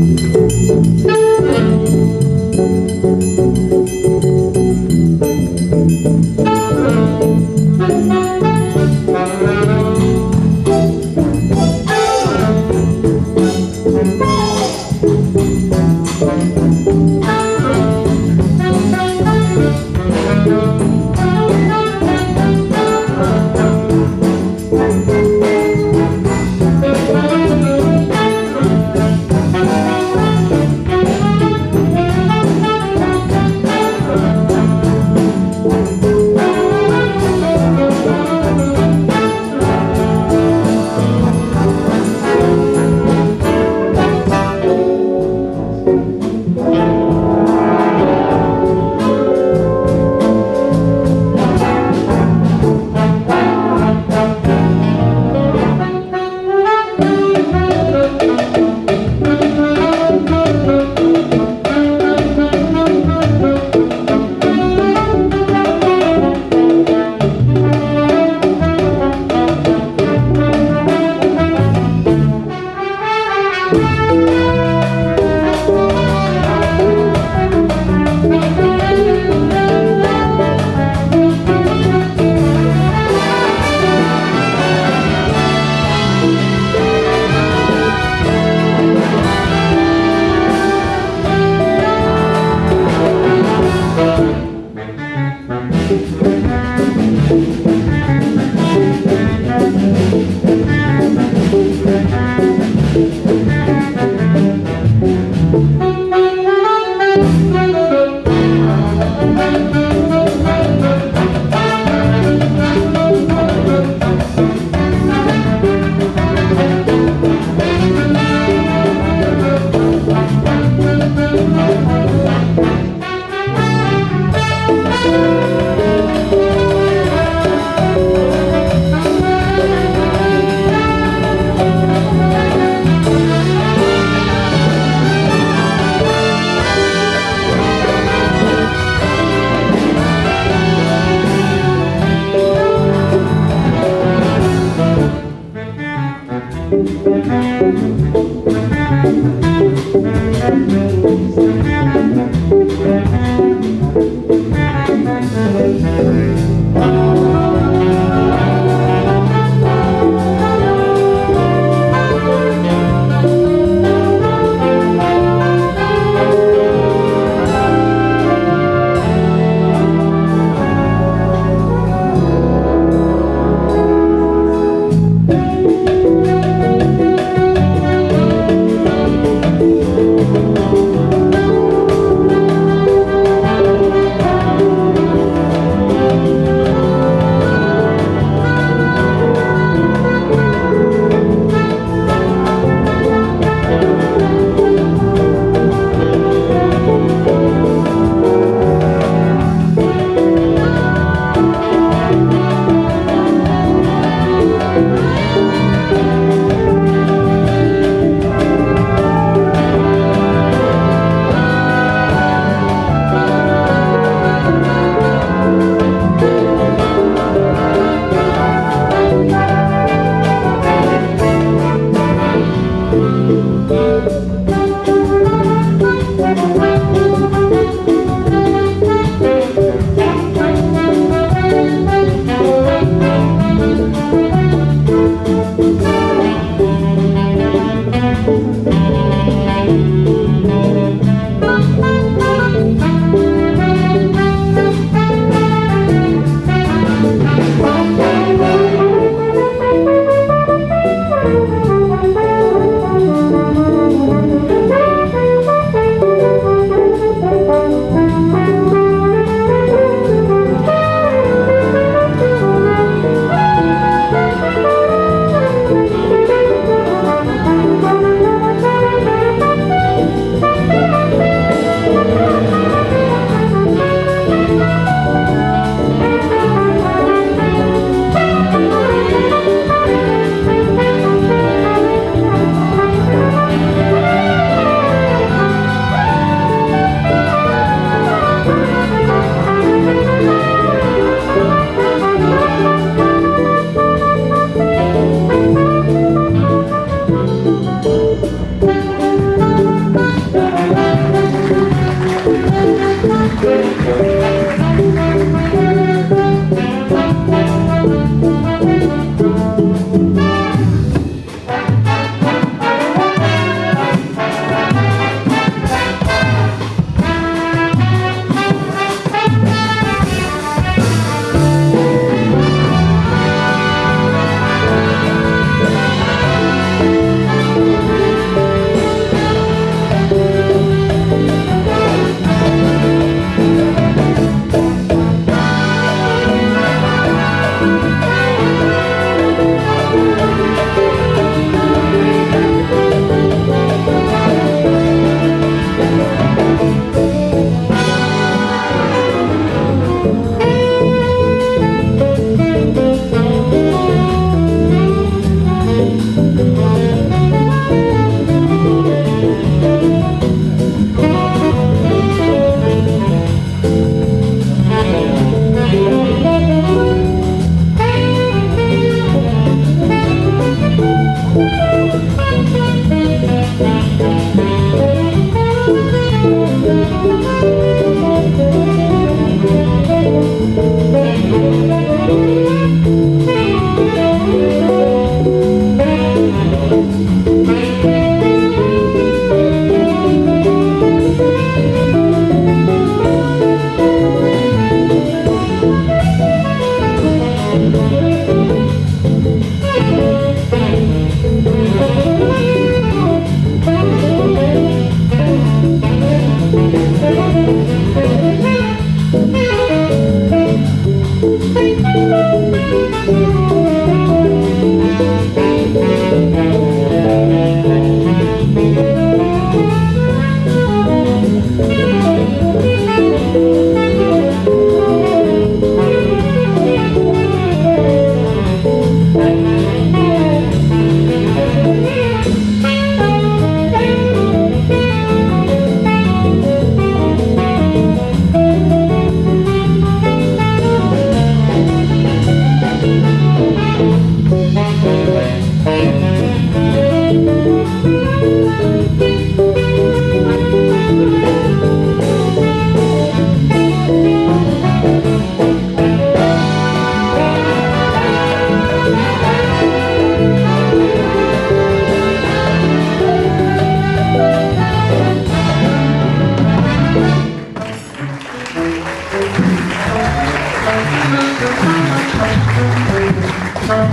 Thank you.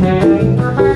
Música